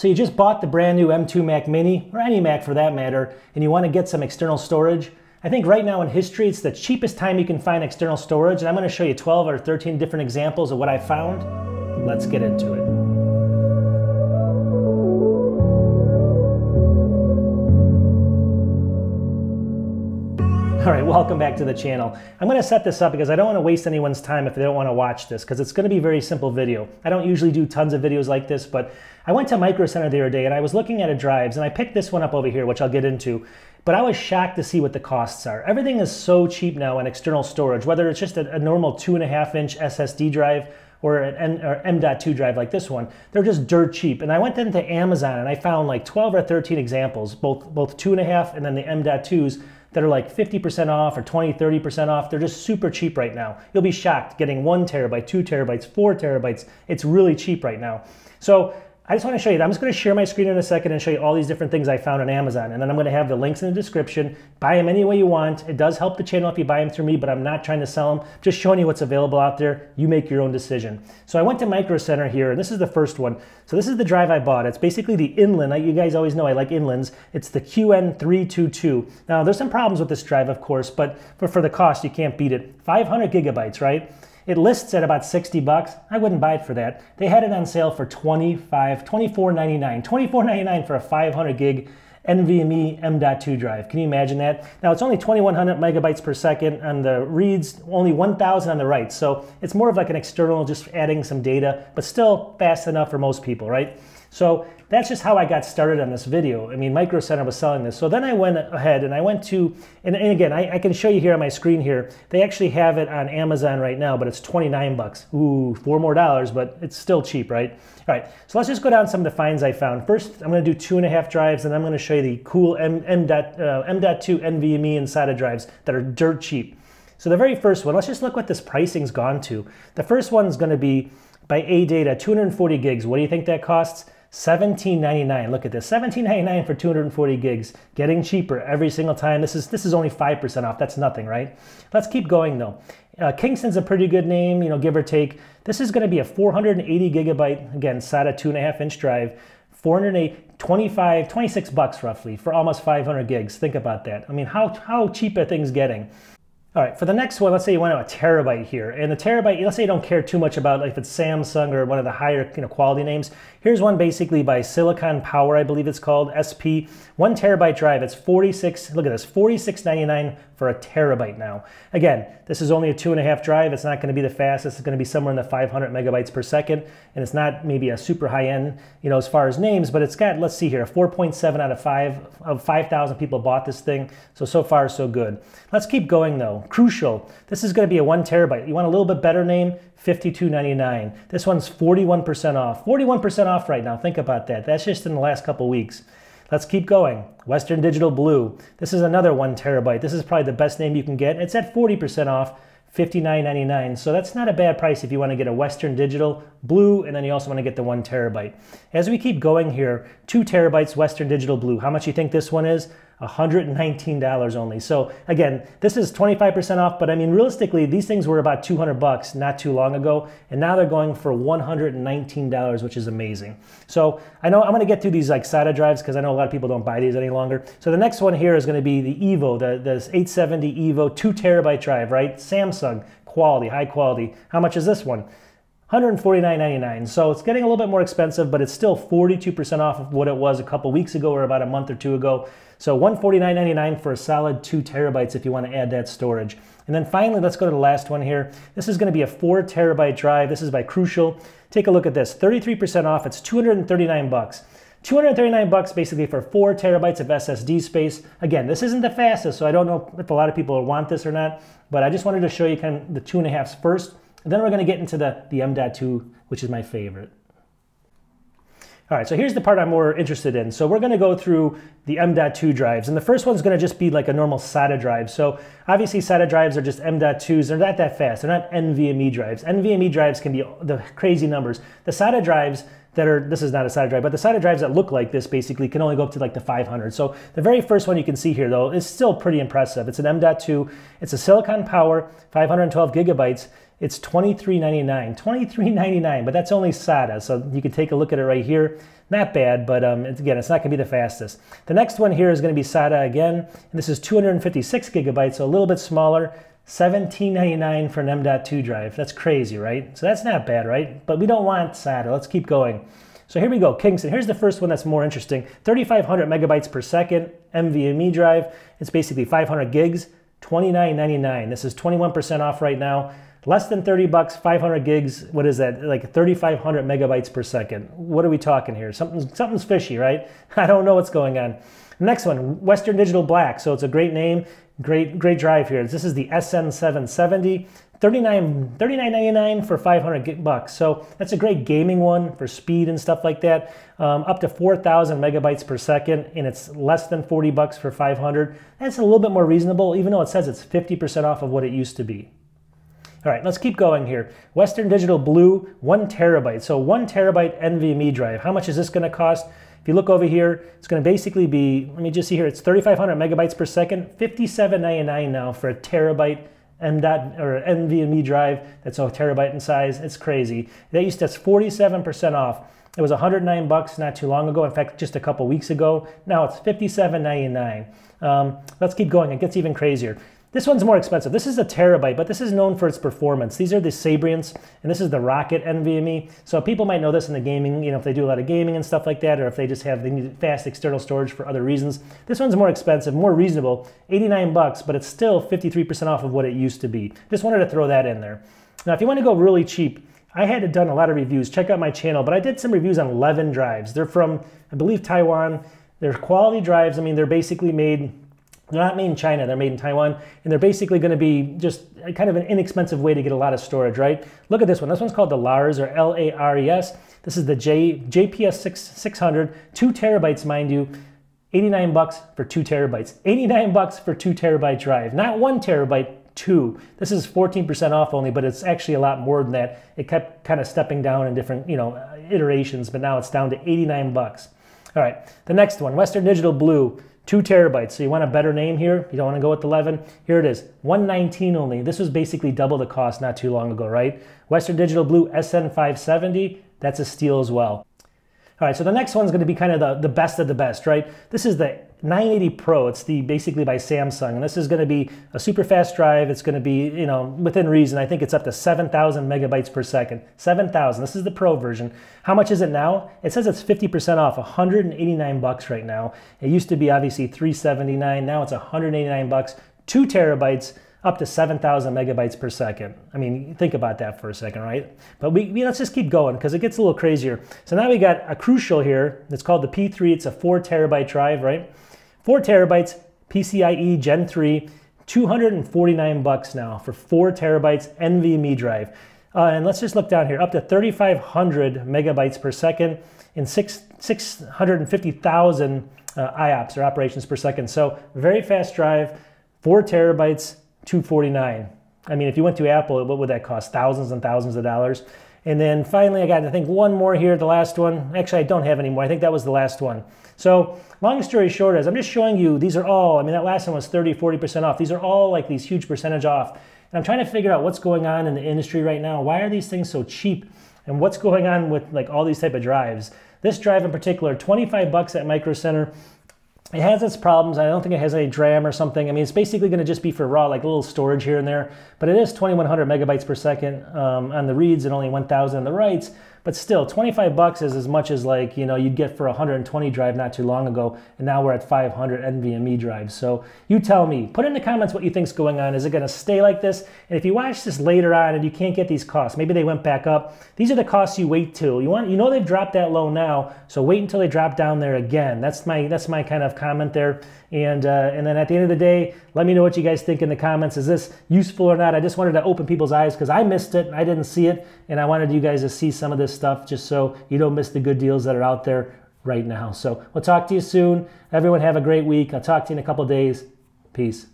So you just bought the brand new M2 Mac Mini, or any Mac for that matter, and you want to get some external storage. I think right now in history, it's the cheapest time you can find external storage, and I'm going to show you 12 or 13 different examples of what I found. Let's get into it. All right, welcome back to the channel. I'm gonna set this up because I don't wanna waste anyone's time if they don't wanna watch this, because it's gonna be a very simple video. I don't usually do tons of videos like this, but I went to Micro Center the other day and I was looking at a drives and I picked this one up over here, which I'll get into, but I was shocked to see what the costs are. Everything is so cheap now in external storage, whether it's just a, a normal two and a half inch SSD drive or an or M.2 drive like this one, they're just dirt cheap. And I went into Amazon and I found like 12 or 13 examples, both, both two and a half and then the M.2s that are like 50% off or 20, 30% off. They're just super cheap right now. You'll be shocked getting one terabyte, two terabytes, four terabytes. It's really cheap right now. So I just want to show you, I'm just going to share my screen in a second and show you all these different things I found on Amazon. And then I'm going to have the links in the description. Buy them any way you want. It does help the channel if you buy them through me, but I'm not trying to sell them. Just showing you what's available out there. You make your own decision. So I went to Micro Center here, and this is the first one. So this is the drive I bought. It's basically the Inland. You guys always know I like Inlands. It's the QN322. Now, there's some problems with this drive, of course, but for, for the cost, you can't beat it. 500 gigabytes, right? It lists at about 60 bucks. I wouldn't buy it for that. They had it on sale for 25, 24.99. 24.99 for a 500 gig NVMe M.2 drive. Can you imagine that? Now it's only 2100 megabytes per second and the reads only 1000 on the write. So it's more of like an external, just adding some data, but still fast enough for most people, right? So that's just how I got started on this video. I mean, Micro Center was selling this. So then I went ahead and I went to, and, and again, I, I, can show you here on my screen here. They actually have it on Amazon right now, but it's 29 bucks. Ooh, four more dollars, but it's still cheap, right? All right, so let's just go down some of the finds I found. First, I'm gonna do two and a half drives, and I'm gonna show you the cool M, M. Dot, uh, M.2 NVMe and SATA drives that are dirt cheap. So the very first one, let's just look what this pricing's gone to. The first one's gonna be by ADATA, 240 gigs. What do you think that costs? $17.99. Look at this, $17.99 for 240 gigs, getting cheaper every single time. This is this is only 5% off. That's nothing, right? Let's keep going though. Uh, Kingston's a pretty good name, you know, give or take. This is going to be a 480 gigabyte, again, SATA two and a half inch drive, 408, 25, 26 bucks roughly for almost 500 gigs. Think about that. I mean, how, how cheap are things getting? All right, for the next one, let's say you want a terabyte here. And the terabyte, let's say you don't care too much about if it's Samsung or one of the higher you know, quality names. Here's one basically by Silicon Power, I believe it's called, SP. One terabyte drive, it's 46, look at this, 46.99 for a terabyte now. Again, this is only a two and a half drive. It's not gonna be the fastest. It's gonna be somewhere in the 500 megabytes per second. And it's not maybe a super high end, you know, as far as names, but it's got, let's see here, 4.7 out of five of 5,000 people bought this thing. So, so far so good. Let's keep going though. Crucial, this is gonna be a one terabyte. You want a little bit better name? 52.99. This one's 41% off. 41% off right now. Think about that. That's just in the last couple weeks. Let's keep going. Western Digital Blue. This is another one terabyte. This is probably the best name you can get. It's at 40% off, $59.99. So that's not a bad price if you want to get a Western Digital Blue and then you also want to get the one terabyte. As we keep going here, two terabytes Western Digital Blue. How much you think this one is? $119 only. So again, this is 25% off, but I mean, realistically, these things were about 200 bucks not too long ago, and now they're going for $119, which is amazing. So I know I'm gonna get through these like SATA drives because I know a lot of people don't buy these any longer. So the next one here is gonna be the Evo, the, the 870 Evo two terabyte drive, right? Samsung, quality, high quality. How much is this one? $149.99. So it's getting a little bit more expensive, but it's still 42% off of what it was a couple weeks ago or about a month or two ago. So $149.99 for a solid two terabytes if you want to add that storage. And then finally, let's go to the last one here. This is going to be a four terabyte drive. This is by Crucial. Take a look at this, 33% off. It's 239 bucks. 239 bucks basically for four terabytes of SSD space. Again, this isn't the fastest, so I don't know if a lot of people want this or not, but I just wanted to show you kind of the two and a halfs first. Then we're going to get into the, the M.2, which is my favorite. All right, so here's the part I'm more interested in. So we're gonna go through the M.2 drives, and the first one's gonna just be like a normal SATA drive. So obviously SATA drives are just M.2s, they're not that fast, they're not NVMe drives. NVMe drives can be the crazy numbers. The SATA drives that are, this is not a SATA drive, but the SATA drives that look like this basically can only go up to like the 500. So the very first one you can see here though is still pretty impressive. It's an M.2, it's a Silicon Power, 512 gigabytes, it's $23.99. $23.99, but that's only SATA. So you can take a look at it right here. Not bad, but um, it's, again, it's not to be the fastest. The next one here is going to be SATA again, and this is 256 gigabytes, so a little bit smaller. 17.99 for an M.2 drive. That's crazy, right? So that's not bad, right? But we don't want SATA. Let's keep going. So here we go, Kingston. Here's the first one that's more interesting. 3,500 megabytes per second NVMe drive. It's basically 500 gigs, 29.99. This is 21% off right now. Less than 30 bucks, 500 gigs. What is that? Like 3,500 megabytes per second. What are we talking here? Something's, something's fishy, right? I don't know what's going on. Next one, Western Digital Black. So it's a great name, great great drive here. This is the SN770. 39 $39.99 for 500 bucks. So that's a great gaming one for speed and stuff like that. Um, up to 4,000 megabytes per second, and it's less than 40 bucks for 500. That's a little bit more reasonable, even though it says it's 50% off of what it used to be. All right, let's keep going here. Western Digital Blue, one terabyte. So one terabyte NVMe drive. How much is this going to cost? If you look over here, it's going to basically be, let me just see here, it's 3,500 megabytes per second, 57.99 now for a terabyte M. Dot, or NVMe drive that's a terabyte in size. It's crazy. That used to, that's 47% off. It was 109 bucks not too long ago. In fact, just a couple weeks ago. Now it's 57.99. Um, let's keep going. It gets even crazier. This one's more expensive. This is a terabyte, but this is known for its performance. These are the Sabrents, and this is the Rocket NVMe. So people might know this in the gaming, you know, if they do a lot of gaming and stuff like that, or if they just have they need fast external storage for other reasons. This one's more expensive, more reasonable, 89 bucks, but it's still 53% off of what it used to be. Just wanted to throw that in there. Now, if you want to go really cheap, I had done a lot of reviews. Check out my channel, but I did some reviews on Leven drives. They're from, I believe, Taiwan. They're quality drives. I mean, they're basically made they're not made in China, they're made in Taiwan, and they're basically going to be just kind of an inexpensive way to get a lot of storage, right? Look at this one. This one's called the Lars or L-A-R-E-S. This is the J, JPS 6, 600, two terabytes, mind you. 89 bucks for two terabytes. 89 bucks for two terabyte drive. Not one terabyte, two. This is 14% off only, but it's actually a lot more than that. It kept kind of stepping down in different, you know, iterations, but now it's down to 89 bucks. All right, the next one, Western Digital Blue. Two terabytes. So you want a better name here? You don't want to go with Leven? Here it is, 119 only. This was basically double the cost not too long ago, right? Western Digital Blue SN570, that's a steal as well. All right, so the next one's going to be kind of the, the best of the best, right? This is the 980 Pro. It's the basically by Samsung, and this is going to be a super fast drive. It's going to be, you know, within reason. I think it's up to 7,000 megabytes per second. 7,000. This is the Pro version. How much is it now? It says it's 50% off, 189 bucks right now. It used to be obviously 379. Now it's 189 bucks. Two terabytes up to 7,000 megabytes per second. I mean, think about that for a second, right? But we, we let's just keep going because it gets a little crazier. So now we got a crucial here. It's called the P3. It's a four terabyte drive, right? Four terabytes, PCIe Gen 3, 249 bucks now for four terabytes NVMe drive. Uh, and let's just look down here, up to 3,500 megabytes per second and six, 650,000 uh, IOPS or operations per second. So very fast drive, four terabytes, 249. I mean, if you went to Apple, what would that cost? Thousands and thousands of dollars. And then finally, I got, I think, one more here, the last one. Actually, I don't have any more. I think that was the last one. So long story short is I'm just showing you, these are all, I mean, that last one was 30, 40% off. These are all like these huge percentage off. And I'm trying to figure out what's going on in the industry right now. Why are these things so cheap? And what's going on with like all these type of drives? This drive in particular, 25 bucks at Micro Center. It has its problems. I don't think it has any DRAM or something. I mean, it's basically going to just be for raw, like a little storage here and there. But it is 2100 megabytes per second um, on the reads and only 1000 on the writes. But still, 25 bucks is as much as like, you know, you'd get for a 120 drive not too long ago. And now we're at 500 NVMe drives. So you tell me, put in the comments what you think's going on. Is it going to stay like this? And if you watch this later on and you can't get these costs, maybe they went back up. These are the costs you wait till. You want, you know they've dropped that low now, so wait until they drop down there again. That's my, that's my kind of comment there. And, uh, and then at the end of the day, let me know what you guys think in the comments. Is this useful or not? I just wanted to open people's eyes because I missed it. I didn't see it. And I wanted you guys to see some of this stuff just so you don't miss the good deals that are out there right now. So we'll talk to you soon. Everyone have a great week. I'll talk to you in a couple days. Peace.